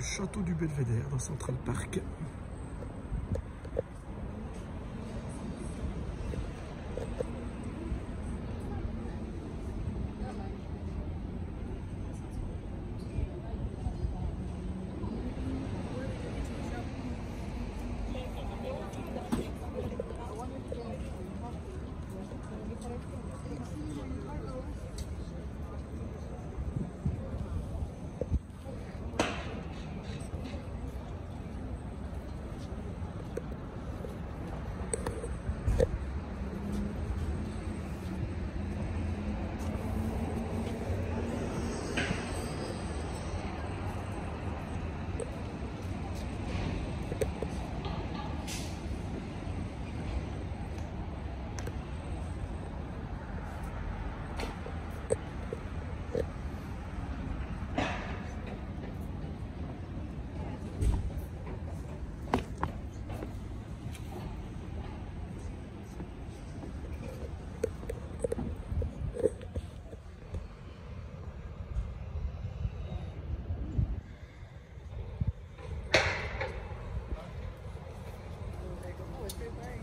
château du Belvédère dans Central Park. everywhere.